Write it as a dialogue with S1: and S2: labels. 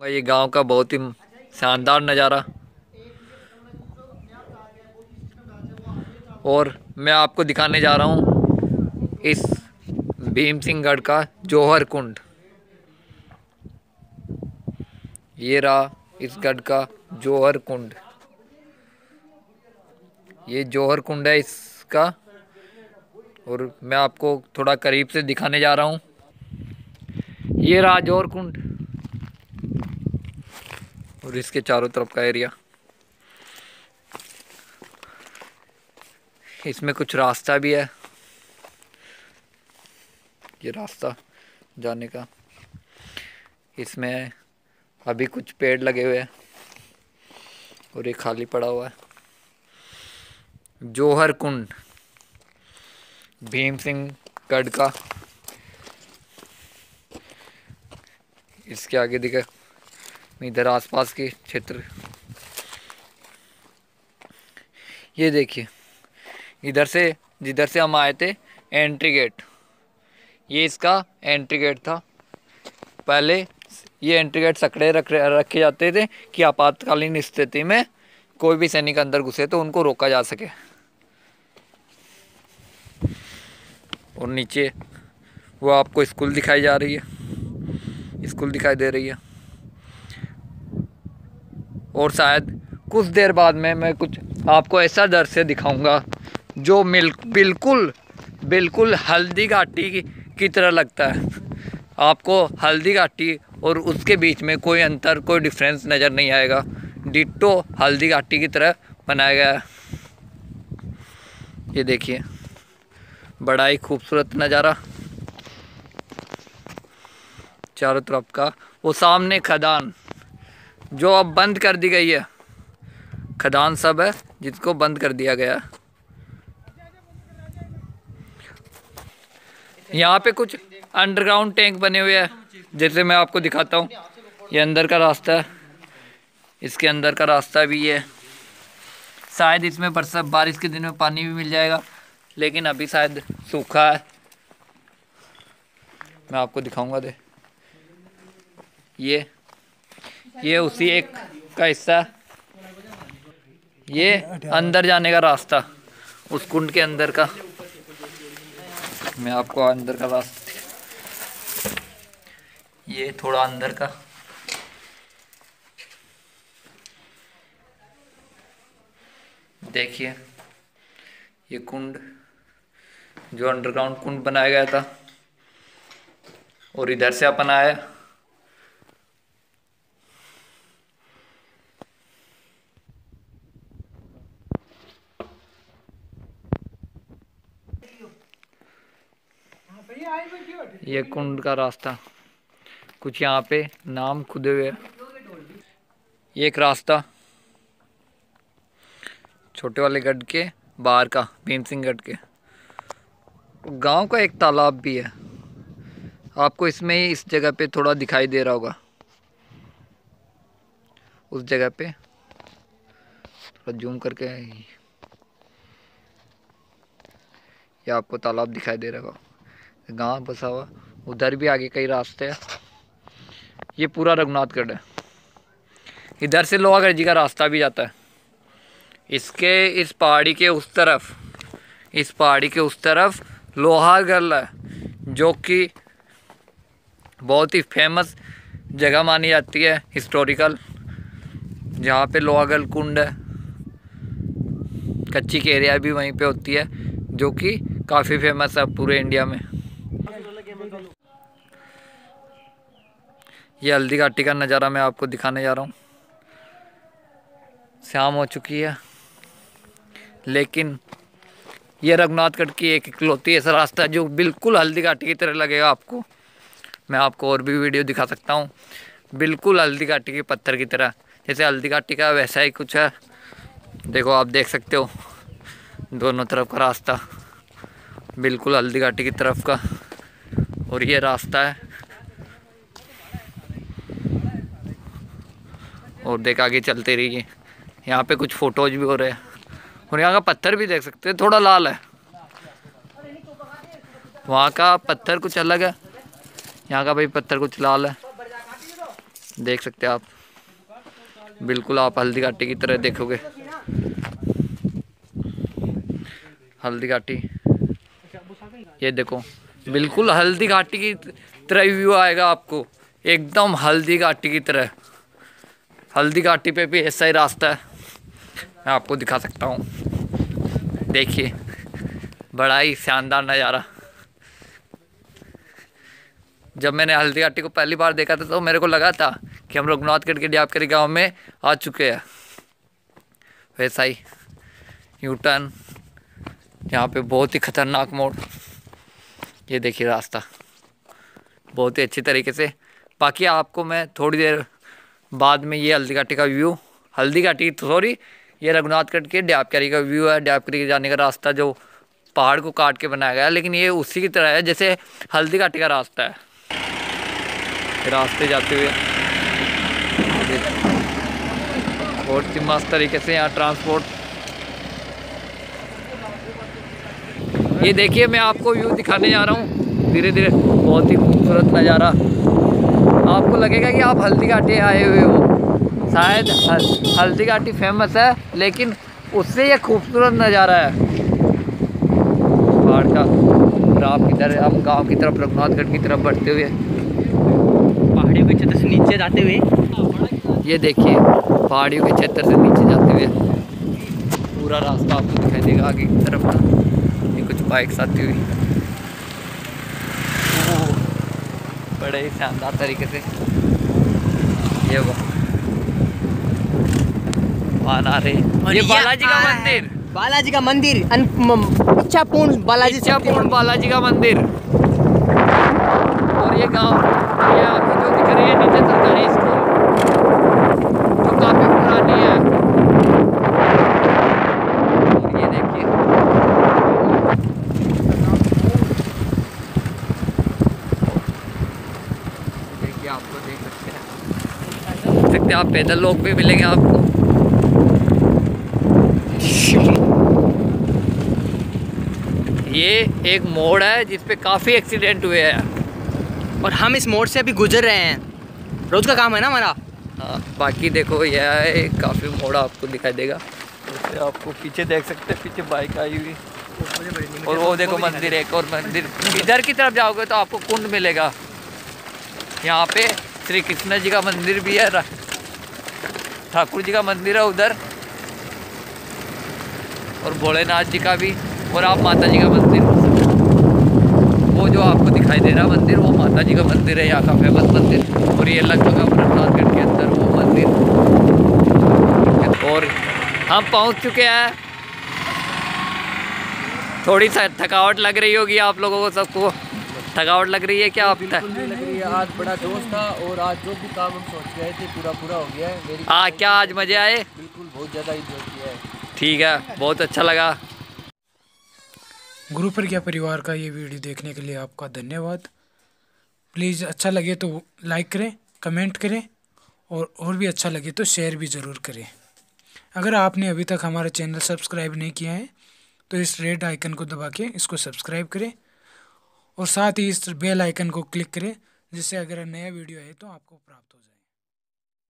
S1: ये गाँव का बहुत ही शानदार नज़ारा। और मैं आपको दिखाने जा रहा हूँ इस भीम सिंह गढ़ का जौहर कुंड ये रहा इस गढ़ का जौहर कुंड ये जौहर कुंड है इसका। और मैं आपको थोड़ा करीब से दिखाने जा रहा हूँ। ये रहा जौहर कुंड और इसके चारों तरफ़ का एरिया। इसमें कुछ रास्ता भी है। ये रास्ता जाने का। इसमें अभी कुछ पेड़ लगे हुए हैं और ये खाली पड़ा हुआ है। जोहर कुंड, भीम सिंह गढ़ का। इसके आगे दिखा। इधर आसपास के क्षेत्र। ये देखिए, इधर से, जिधर से हम आए थे एंट्री गेट ये इसका एंट्री गेट था। पहले ये एंट्री गेट सकड़े रख, रखे जाते थे कि आपातकालीन स्थिति में कोई भी सैनिक अंदर घुसे तो उनको रोका जा सके। और नीचे वो आपको स्कूल दिखाई जा रही है। स्कूल दिखाई दे रही है। और शायद कुछ देर बाद में मैं कुछ आपको ऐसा दृश्य दिखाऊँगा जो मिल बिल्कुल बिल्कुल हल्दी घाटी की, की तरह लगता है। आपको हल्दी घाटी और उसके बीच में कोई अंतर कोई डिफरेंस नज़र नहीं आएगा। डिट्टो हल्दी घाटी की तरह बनाया गया है। ये देखिए बड़ा ही खूबसूरत नज़ारा। चारों तरफ़ का वो सामने खदान। जो अब बंद कर दी गई है। खदान सब है, जिसको बंद कर दिया गया। यहाँ पे कुछ अंडरग्राउंड टैंक बने हुए हैं, जैसे मैं आपको दिखाता हूँ। ये अंदर का रास्ता है। इसके अंदर का रास्ता भी है। शायद इसमें बरसात, बारिश के दिन में पानी भी मिल जाएगा, लेकिन अभी शायद सूखा है। मैं आपको दिखाऊँगा दे ये ये उसी एक का हिस्सा। ये अंदर जाने का रास्ता, उस कुंड के अंदर का। मैं आपको अंदर का रास्ता ये थोड़ा अंदर का। देखिए, ये कुंड जो अंडरग्राउंड कुंड बनाया गया था, और इधर से अपन आए। ये कुंड का रास्ता। कुछ यहाँ पे नाम खुदे हुए ये एक रास्ता। छोटे वाले गढ़ के बाहर का, भीम सिंह गढ़ के। गाँव का एक तालाब भी है। आपको इसमें ही इस जगह पे थोड़ा दिखाई दे रहा होगा। उस जगह पे थोड़ा जूम करके। ये आपको तालाब दिखाई दे रहा होगा। गाँव बसा हुआ। उधर भी आगे कई रास्ते हैं। ये पूरा रघुनाथगढ़ है। इधर से लोहागढ़ जी का रास्ता भी जाता है। इसके, इस पहाड़ी के उस तरफ़, इस पहाड़ी के उस तरफ़ लोहागढ़ है, जो कि बहुत ही फ़ेमस जगह मानी जाती है हिस्टोरिकल जहाँ पे लोहागढ़ कुंड है। कच्ची केरिया भी वहीं पे होती है, जो कि काफ़ी फ़ेमस है पूरे इंडिया में। ये हल्दी घाटी का नज़ारा मैं आपको दिखाने जा रहा हूँ। शाम हो चुकी है। लेकिन ये रघुनाथगढ़ की एक इकलौती ऐसा रास्ता है जो बिल्कुल हल्दी घाटी की तरह लगेगा आपको। मैं आपको और भी वीडियो दिखा सकता हूँ। बिल्कुल हल्दी घाटी के पत्थर की तरह। जैसे हल्दी घाटी का वैसा ही कुछ है। देखो, आप देख सकते हो दोनों तरफ़ का रास्ता। बिल्कुल हल्दी घाटी की तरफ़ का। और ये रास्ता है। और देख आगे चलते रहिए। यहाँ पे कुछ फ़ोटोज भी हो रहे हैं। और यहाँ का पत्थर भी देख सकते हैं, थोड़ा लाल है। वहाँ का पत्थर कुछ अलग है। यहाँ का भाई पत्थर कुछ लाल है। देख सकते हैं आप। बिल्कुल आप हल्दी घाटी की तरह देखोगे। हल्दी घाटी। ये देखो, बिल्कुल हल्दी घाटी की तरह व्यू आएगा आपको। एकदम हल्दी घाटी की तरह। हल्दी घाटी पे भी ऐसा ही रास्ता है। मैं आपको दिखा सकता हूँ। देखिए, बड़ा ही शानदार नज़ारा। जब मैंने हल्दी घाटी को पहली बार देखा था तो मेरे को लगा था कि हम रघुनाथगढ़ के डियाबकरी गाँव में आ चुके हैं। वैसा ही यू टर्न यहाँ पे बहुत ही ख़तरनाक मोड़। ये देखिए रास्ता, बहुत ही अच्छी तरीके से। बाकी आपको मैं थोड़ी देर बाद में ये हल्दी घाटी का व्यू हल्दी घाटी सॉरी ये रघुनाथगढ़ के डैपकरी का व्यू है। डैपकरी जाने का रास्ता जो पहाड़ को काट के बनाया गया लेकिन ये उसी की तरह है जैसे हल्दी घाटी का रास्ता है। रास्ते जाते हुए ही मस्त तरीके से यहाँ ट्रांसपोर्ट ये देखिए, मैं आपको व्यू दिखाने जा रहा हूँ। धीरे धीरे बहुत ही खूबसूरत नज़ारा। आपको लगेगा कि आप हल्दी घाटी आए हुए हो। शायद हल्दी घाटी फ़ेमस है लेकिन उससे ये खूबसूरत नज़ारा है। पहाड़ का और आप इधर आप गाँव की तरफ़ रघुनाथगढ़ की तरफ़ बढ़ते हुए।
S2: पहाड़ियों के क्षेत्र से नीचे जाते हुए।
S1: ये देखिए पहाड़ियों के क्षेत्र से नीचे जाते हुए। पूरा रास्ता आपको दिखाई देगा आगे की तरफ़ का। कुछ बाइक्स आती हुई। बड़े ही शानदार तरीके से। ये वो ये बालाजी का मंदिर।
S2: बालाजी का मंदिर। इच्छापूर्ण बालाजी
S1: इच्छापूर्ण बालाजी का मंदिर। और ये गाँव ये आपको जो दिख रही है नीचे सरकारी स्कूल जो काफ़ी पुरानी है आपको देख सकते हैं हैं आप पैदल लोग भी मिलेंगे आपको। ये एक मोड़ है जिस पे काफ़ी एक्सीडेंट हुए हैं।
S2: और हम इस मोड़ से अभी गुजर रहे हैं। रोज़ का काम है ना हमारा?
S1: हाँ बाकी देखो यह काफ़ी मोड़ आपको दिखाई देगा। जैसे आपको पीछे देख सकते हैं पीछे बाइक आई हुई। और वो देखो मंदिर एक और मंदिर। इधर की तरफ़ जाओगे तो आपको कुंड मिलेगा। यहाँ पे श्री कृष्ण जी का मंदिर भी है ठाकुर जी का मंदिर है उधर। और भोलेनाथ जी का भी, और आप माता जी का मंदिर। वो जो आपको दिखाई दे रहा मंदिर, वो माता जी का मंदिर है, यहाँ का फ़ेमस मंदिर। और ये लगभग अमरनाथगढ़ के अंदर वो मंदिर। और हम पहुँच चुके हैं। थोड़ी सा थकावट लग रही होगी आप लोगों को सबको। थकावट लग रही है क्या आप
S2: लग रही है आज बड़ा जोश था और आज जो भी काम हम सोच रहे थे पूरा पूरा हो गया है। मेरी
S1: हाँ क्या आज मज़े आए?
S2: बिल्कुल बहुत ज़्यादा इंजॉय किया है।
S1: ठीक है बहुत अच्छा लगा।
S3: गुरु प्रज्ञा परिवार का ये वीडियो देखने के लिए आपका धन्यवाद। प्लीज़ अच्छा लगे तो लाइक करें कमेंट करें और और भी अच्छा लगे तो शेयर भी ज़रूर करें। अगर आपने अभी तक हमारा चैनल सब्सक्राइब नहीं किया है तो इस रेड आइकन को दबा के इसको सब्सक्राइब करें। और साथ ही इस बेल आइकन को क्लिक करें, जिससे अगर नया वीडियो है तो आपको प्राप्त हो जाए